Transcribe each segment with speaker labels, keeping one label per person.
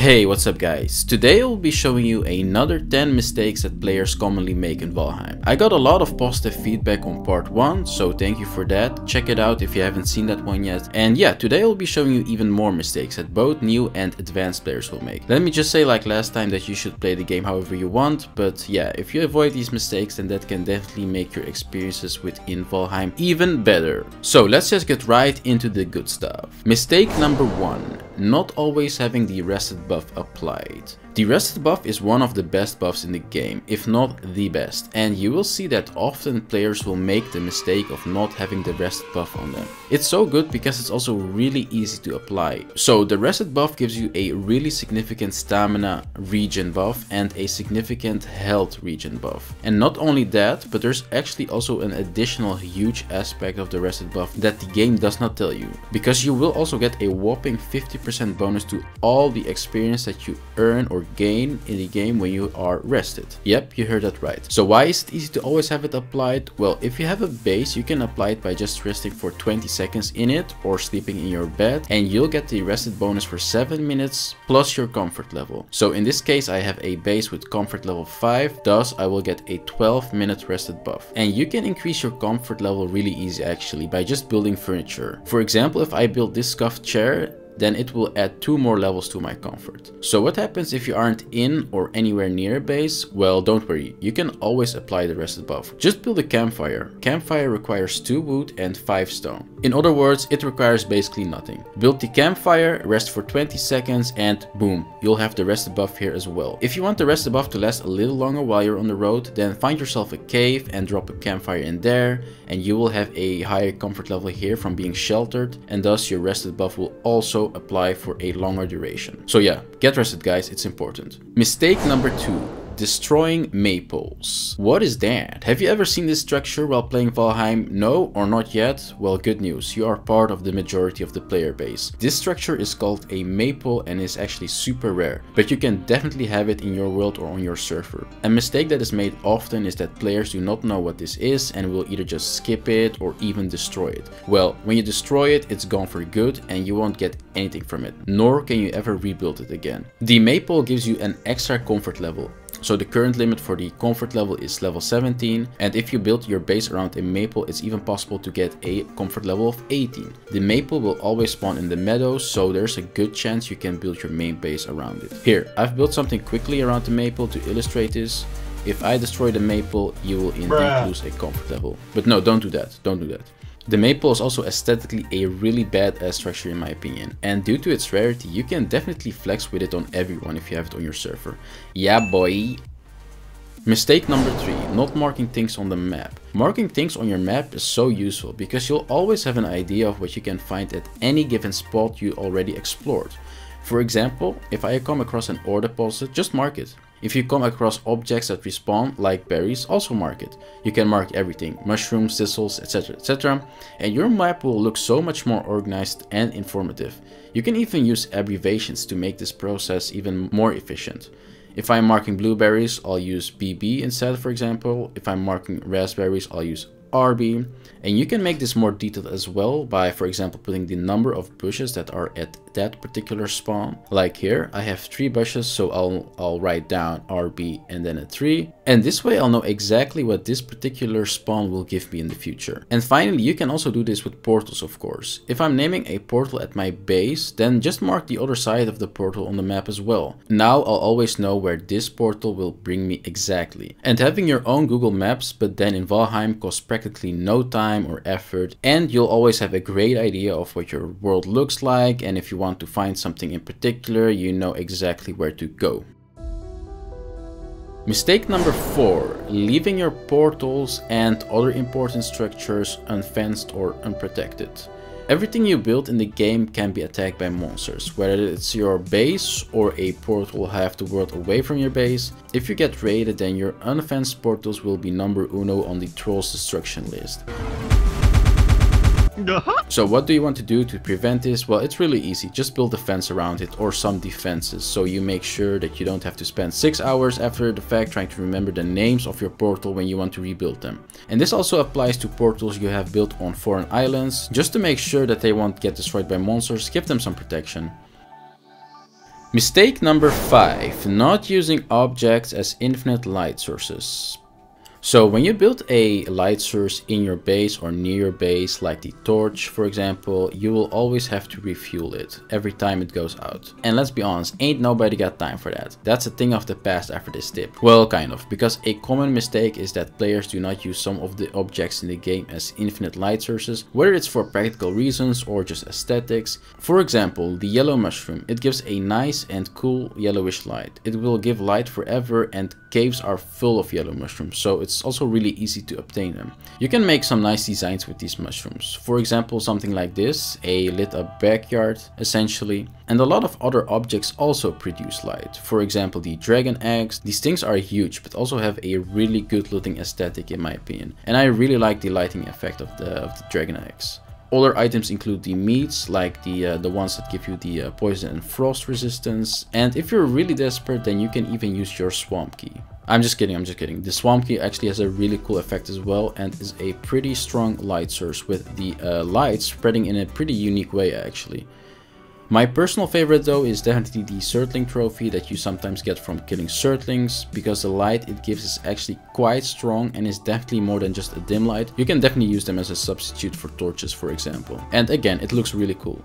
Speaker 1: Hey, what's up guys? Today I will be showing you another 10 mistakes that players commonly make in Valheim. I got a lot of positive feedback on part 1, so thank you for that. Check it out if you haven't seen that one yet. And yeah, today I will be showing you even more mistakes that both new and advanced players will make. Let me just say like last time that you should play the game however you want, but yeah, if you avoid these mistakes then that can definitely make your experiences within Valheim even better. So let's just get right into the good stuff. Mistake number 1 not always having the rested buff applied. The Rested buff is one of the best buffs in the game, if not the best, and you will see that often players will make the mistake of not having the Rested buff on them. It's so good because it's also really easy to apply. So the Rested buff gives you a really significant stamina regen buff and a significant health regen buff. And not only that, but there's actually also an additional huge aspect of the Rested buff that the game does not tell you. Because you will also get a whopping 50% bonus to all the experience that you earn or gain in the game when you are rested. Yep, you heard that right. So why is it easy to always have it applied? Well, if you have a base, you can apply it by just resting for 20 seconds in it or sleeping in your bed and you'll get the rested bonus for 7 minutes plus your comfort level. So in this case, I have a base with comfort level 5, thus I will get a 12 minute rested buff. And you can increase your comfort level really easy actually by just building furniture. For example, if I build this scuffed chair, then it will add two more levels to my comfort. So what happens if you aren't in or anywhere near a base? Well, don't worry, you can always apply the rest above. Just build a campfire. Campfire requires 2 wood and 5 stone. In other words, it requires basically nothing. Build the campfire, rest for 20 seconds and boom, you'll have the rest buff here as well. If you want the rest buff to last a little longer while you're on the road, then find yourself a cave and drop a campfire in there and you will have a higher comfort level here from being sheltered and thus your rested buff will also apply for a longer duration. So yeah, get rested guys, it's important. Mistake number two, Destroying maypoles. What is that? Have you ever seen this structure while playing Valheim? No or not yet? Well good news, you are part of the majority of the player base. This structure is called a maypole and is actually super rare, but you can definitely have it in your world or on your server. A mistake that is made often is that players do not know what this is and will either just skip it or even destroy it. Well, when you destroy it, it's gone for good and you won't get anything from it, nor can you ever rebuild it again. The maypole gives you an extra comfort level, so the current limit for the comfort level is level 17 and if you build your base around a maypole it's even possible to get a comfort level of 18. The maypole will always spawn in the meadows so there's a good chance you can build your main base around it. Here, I've built something quickly around the maypole to illustrate this. If I destroy the maypole, you will indeed Bruh. lose a comfort level. But no, don't do that, don't do that. The maypole is also aesthetically a really badass structure in my opinion, and due to its rarity, you can definitely flex with it on everyone if you have it on your server. Yeah boy! Mistake number 3, not marking things on the map. Marking things on your map is so useful because you'll always have an idea of what you can find at any given spot you already explored. For example, if I come across an ore deposit, just mark it. If you come across objects that respawn, like berries, also mark it. You can mark everything, mushrooms, thistles, etc, etc, and your map will look so much more organized and informative. You can even use abbreviations to make this process even more efficient. If I'm marking blueberries, I'll use BB instead, for example. If I'm marking raspberries, I'll use RB. And you can make this more detailed as well by, for example, putting the number of bushes that are at that particular spawn. Like here, I have three bushes, so I'll, I'll write down RB and then a 3. And this way I'll know exactly what this particular spawn will give me in the future. And finally, you can also do this with portals, of course. If I'm naming a portal at my base, then just mark the other side of the portal on the map as well. Now I'll always know where this portal will bring me exactly. And having your own Google Maps, but then in Valheim costs practically no time or effort. And you'll always have a great idea of what your world looks like and if you want to find something in particular, you know exactly where to go. Mistake number 4. Leaving your portals and other important structures unfenced or unprotected. Everything you build in the game can be attacked by monsters, whether it's your base or a portal half the world away from your base. If you get raided then your unfenced portals will be number uno on the troll's destruction list. So what do you want to do to prevent this? Well, it's really easy. Just build a fence around it or some defenses so you make sure that you don't have to spend 6 hours after the fact trying to remember the names of your portal when you want to rebuild them. And this also applies to portals you have built on foreign islands. Just to make sure that they won't get destroyed by monsters, give them some protection. Mistake number 5. Not using objects as infinite light sources. So when you build a light source in your base or near your base, like the torch for example, you will always have to refuel it every time it goes out. And let's be honest, ain't nobody got time for that. That's a thing of the past after this tip. Well, kind of, because a common mistake is that players do not use some of the objects in the game as infinite light sources, whether it's for practical reasons or just aesthetics. For example, the yellow mushroom, it gives a nice and cool yellowish light. It will give light forever and caves are full of yellow mushrooms, so it's also really easy to obtain them. You can make some nice designs with these mushrooms. For example, something like this, a lit up backyard, essentially. And a lot of other objects also produce light. For example, the dragon eggs. These things are huge, but also have a really good looking aesthetic in my opinion. And I really like the lighting effect of the, of the dragon eggs. Other items include the meats, like the uh, the ones that give you the uh, poison and frost resistance. And if you're really desperate, then you can even use your swamp key. I'm just kidding, I'm just kidding. The swamp key actually has a really cool effect as well and is a pretty strong light source with the uh, light spreading in a pretty unique way actually. My personal favorite though is definitely the Surtling trophy that you sometimes get from killing Surtlings because the light it gives is actually quite strong and is definitely more than just a dim light. You can definitely use them as a substitute for torches for example. And again, it looks really cool.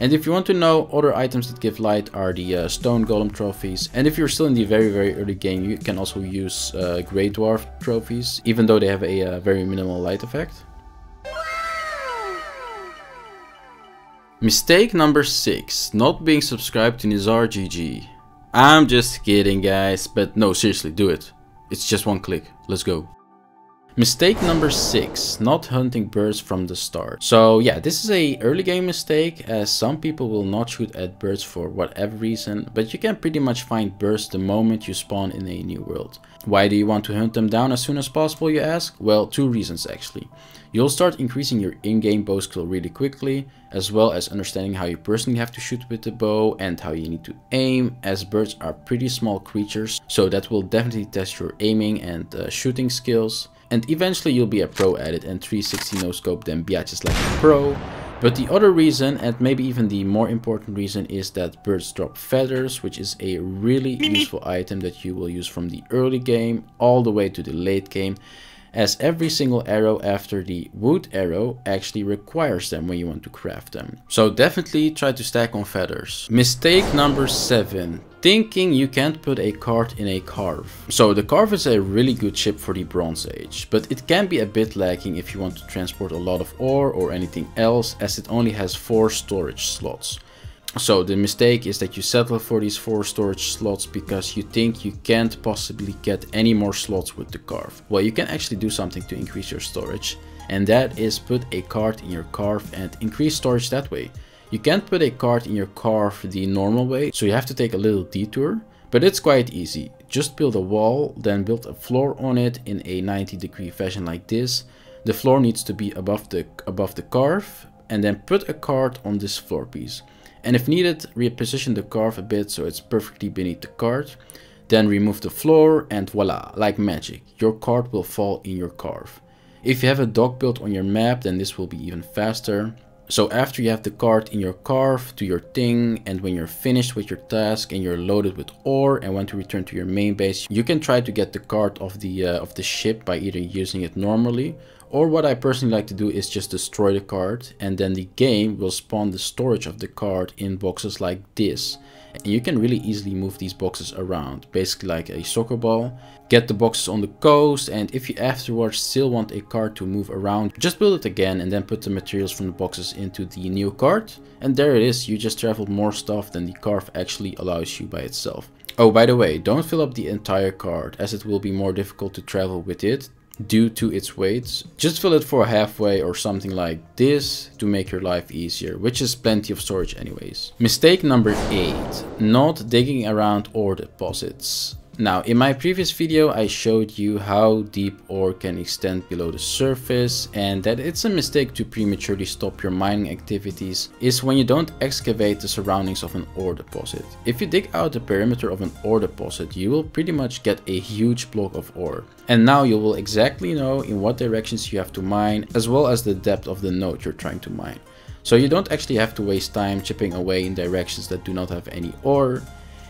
Speaker 1: And if you want to know, other items that give light are the uh, stone golem trophies. And if you're still in the very very early game, you can also use uh, grey dwarf trophies, even though they have a uh, very minimal light effect. Mistake number 6. Not being subscribed to Nizar GG. I'm just kidding guys, but no seriously do it. It's just one click. Let's go. Mistake number 6. Not hunting birds from the start. So yeah, this is a early game mistake as some people will not shoot at birds for whatever reason, but you can pretty much find birds the moment you spawn in a new world. Why do you want to hunt them down as soon as possible you ask? Well, two reasons actually. You'll start increasing your in-game bow skill really quickly, as well as understanding how you personally have to shoot with the bow and how you need to aim, as birds are pretty small creatures, so that will definitely test your aiming and uh, shooting skills. And eventually you'll be a pro at it and 360 no scope then them biatches like a pro. But the other reason, and maybe even the more important reason, is that birds drop feathers, which is a really useful item that you will use from the early game all the way to the late game as every single arrow after the wood arrow actually requires them when you want to craft them. So definitely try to stack on feathers. Mistake number 7. Thinking you can't put a cart in a Karve. So the Karve is a really good ship for the Bronze Age, but it can be a bit lacking if you want to transport a lot of ore or anything else as it only has 4 storage slots. So the mistake is that you settle for these four storage slots because you think you can't possibly get any more slots with the Karve. Well, you can actually do something to increase your storage and that is put a cart in your Karve and increase storage that way. You can't put a cart in your Karve the normal way, so you have to take a little detour, but it's quite easy. Just build a wall, then build a floor on it in a 90 degree fashion like this. The floor needs to be above the, above the Karve and then put a cart on this floor piece and if needed reposition the Karve a bit so it's perfectly beneath the cart then remove the floor and voila like magic your cart will fall in your Karve. If you have a dock built on your map then this will be even faster. So after you have the cart in your Karve, do your thing and when you're finished with your task and you're loaded with ore and want to return to your main base, you can try to get the cart of the, uh, of the ship by either using it normally or what I personally like to do is just destroy the card and then the game will spawn the storage of the card in boxes like this. And you can really easily move these boxes around, basically like a soccer ball. Get the boxes on the coast and if you afterwards still want a card to move around, just build it again and then put the materials from the boxes into the new card. And there it is, you just traveled more stuff than the Karve actually allows you by itself. Oh, by the way, don't fill up the entire card as it will be more difficult to travel with it due to its weights. Just fill it for halfway or something like this to make your life easier, which is plenty of storage anyways. Mistake number 8. Not digging around ore deposits. Now, in my previous video, I showed you how deep ore can extend below the surface and that it's a mistake to prematurely stop your mining activities is when you don't excavate the surroundings of an ore deposit. If you dig out the perimeter of an ore deposit, you will pretty much get a huge block of ore. And now you will exactly know in what directions you have to mine as well as the depth of the node you're trying to mine. So you don't actually have to waste time chipping away in directions that do not have any ore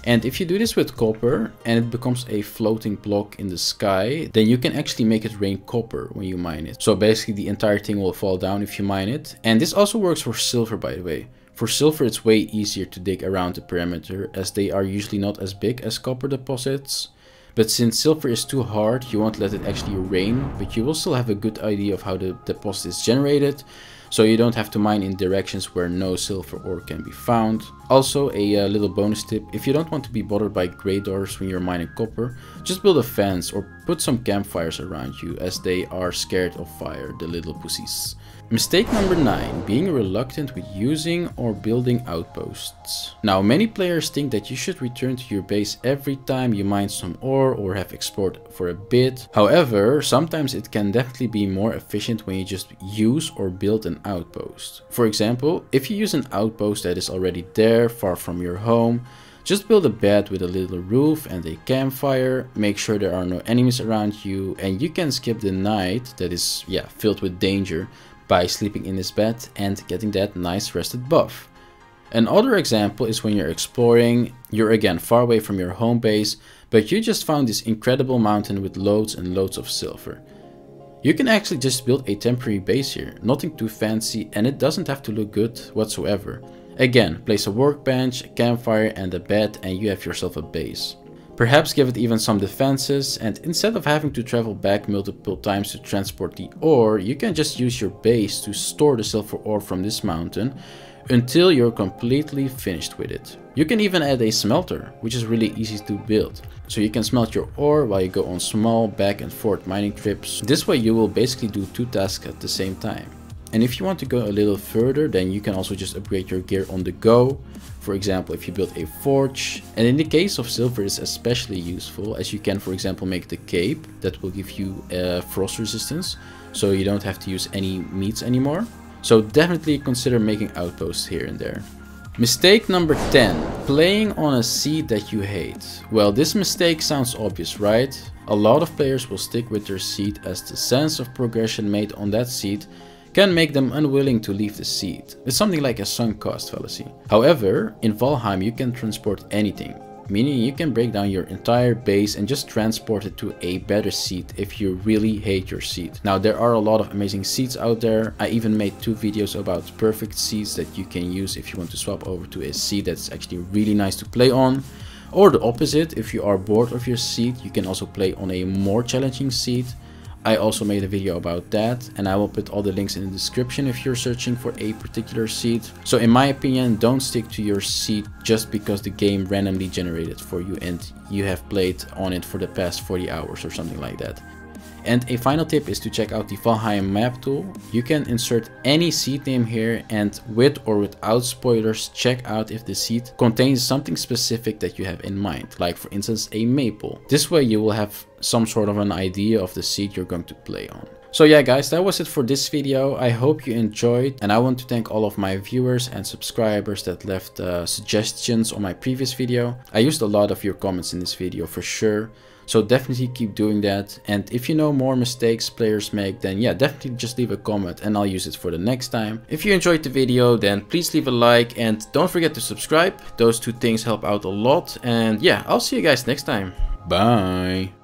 Speaker 1: And if you do this with copper and it becomes a floating block in the sky, then you can actually make it rain copper when you mine it. So basically the entire thing will fall down if you mine it. And this also works for silver by the way. For silver it's way easier to dig around the perimeter as they are usually not as big as copper deposits. But since silver is too hard, you won't let it actually rain, but you will still have a good idea of how the deposit is generated, so you don't have to mine in directions where no silver ore can be found. Also, a uh, little bonus tip, if you don't want to be bothered by grey dwarfs when you're mining copper, just build a fence or put some campfires around you as they are scared of fire, the little pussies. Mistake number 9, being reluctant with using or building outposts. Now many players think that you should return to your base every time you mine some ore or have explored for a bit. However, sometimes it can definitely be more efficient when you just use or build an outpost. For example, if you use an outpost that is already there far from your home, just build a bed with a little roof and a campfire, make sure there are no enemies around you and you can skip the night that is yeah filled with danger by sleeping in this bed and getting that nice rested buff. Another example is when you're exploring, you're again far away from your home base, but you just found this incredible mountain with loads and loads of silver. You can actually just build a temporary base here, nothing too fancy and it doesn't have to look good whatsoever. Again, place a workbench, a campfire and a bed and you have yourself a base. Perhaps give it even some defenses and instead of having to travel back multiple times to transport the ore, you can just use your base to store the silver ore from this mountain until you're completely finished with it. You can even add a smelter, which is really easy to build. So you can smelt your ore while you go on small back and forth mining trips. This way you will basically do two tasks at the same time. And if you want to go a little further, then you can also just upgrade your gear on the go for example, if you build a forge, and in the case of silver is especially useful as you can for example make the cape that will give you uh, frost resistance so you don't have to use any meats anymore. So definitely consider making outposts here and there. Mistake number 10. Playing on a seed that you hate. Well, this mistake sounds obvious, right? A lot of players will stick with their seed as the sense of progression made on that seed can make them unwilling to leave the seat. It's something like a sunk cost fallacy. However, in Valheim you can transport anything, meaning you can break down your entire base and just transport it to a better seat if you really hate your seat. Now there are a lot of amazing seats out there. I even made two videos about perfect seats that you can use if you want to swap over to a seat that's actually really nice to play on. Or the opposite, if you are bored of your seat, you can also play on a more challenging seat. I also made a video about that and I will put all the links in the description if you're searching for a particular seed. So in my opinion, don't stick to your seed just because the game randomly generated for you and you have played on it for the past 40 hours or something like that. And a final tip is to check out the Valheim map tool. You can insert any seed name here and with or without spoilers check out if the seed contains something specific that you have in mind, like for instance a maypole. This way you will have some sort of an idea of the seed you're going to play on. So yeah guys, that was it for this video. I hope you enjoyed and I want to thank all of my viewers and subscribers that left uh, suggestions on my previous video. I used a lot of your comments in this video for sure. So definitely keep doing that. And if you know more mistakes players make, then yeah, definitely just leave a comment and I'll use it for the next time. If you enjoyed the video, then please leave a like and don't forget to subscribe. Those two things help out a lot. And yeah, I'll see you guys next time. Bye.